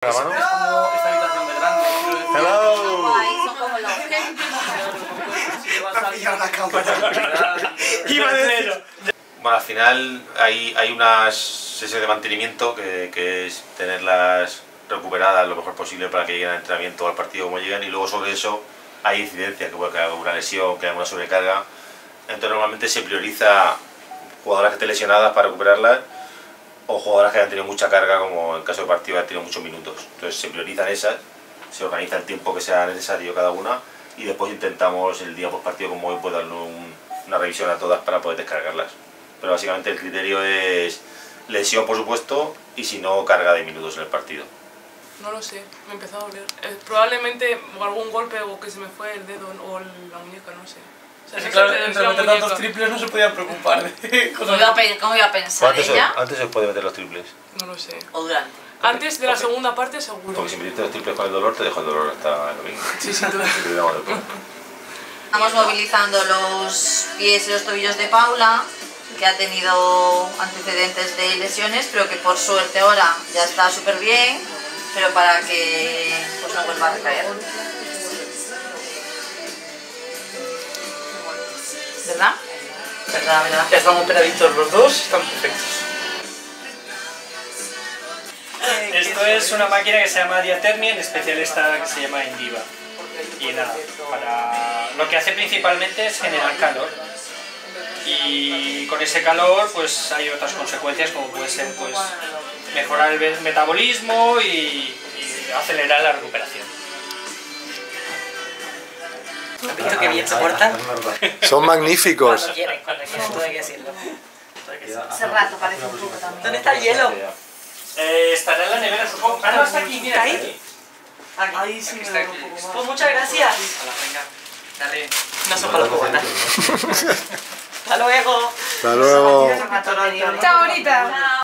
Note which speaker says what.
Speaker 1: como esta habitación de grande.
Speaker 2: Hello. Iba.
Speaker 3: Bueno, al final hay, hay unas sesiones de mantenimiento que, que es tenerlas recuperadas lo mejor posible para que lleguen al entrenamiento o al partido como llegan y luego sobre eso hay incidencia, que puede que haya una lesión, que haya una sobrecarga. Entonces normalmente se prioriza jugadoras que estén lesionadas para recuperarlas o jugadoras que hayan tenido mucha carga como en el caso de partido hayan tenido muchos minutos. Entonces se priorizan esas, se organiza el tiempo que sea necesario cada una y después intentamos el día post partido como hoy pues darle un- una revisión a todas para poder descargarlas. Pero básicamente el criterio es lesión por supuesto y si no carga de minutos en el partido.
Speaker 4: No lo sé, me empezó a doler. Eh, probablemente algún golpe o que se me fue el dedo o la muñeca, no sé. Sea,
Speaker 1: que claro, entre meter tantos triples no se podía preocupar de
Speaker 5: ¿Cómo iba, a, pe- cómo iba a pensar
Speaker 3: Antes, se-
Speaker 5: ella?
Speaker 3: antes se puede meter los triples.
Speaker 4: No lo sé.
Speaker 5: O durante.
Speaker 4: Antes de la
Speaker 3: Ok.
Speaker 4: segunda parte seguro.
Speaker 3: Porque si metiste los triples con el dolor te dejo el dolor hasta el domingo.
Speaker 4: Sí,
Speaker 3: damos después.
Speaker 5: Estamos movilizando los pies y los tobillos de Paula, que ha tenido antecedentes de lesiones, pero que por suerte ahora ya está súper bien, pero para que pues, no vuelva a recaer. ¿Verdad? ¿Verdad, verdad?
Speaker 1: Ya estamos operaditos los dos, están perfectos.
Speaker 6: Esto es una máquina que se llama Diatermia, en especial esta que se llama Indiva. Y nada, para... lo que hace principalmente es generar calor. Y con ese calor pues hay otras consecuencias como puede ser pues mejorar el metabolismo y acelerar la recuperación.
Speaker 7: ¿Has visto qué bien se portan?
Speaker 2: Son magníficos.
Speaker 7: Cuando quieren, cuando quieren, todo hay que decirlo.
Speaker 5: Hace rato parece un poco también.
Speaker 7: ¿Dónde está el hielo?
Speaker 6: Eh, estará en la nevera, supongo. Ah, no, está aquí, mira.
Speaker 7: ¿Está
Speaker 6: está
Speaker 7: ahí?
Speaker 6: aquí.
Speaker 7: Ahí sí
Speaker 6: Está aquí.
Speaker 7: Pues muchas gracias.
Speaker 6: Dale.
Speaker 7: No son para los cubatas. Hasta luego.
Speaker 2: Hasta luego.
Speaker 7: Chao, bonita.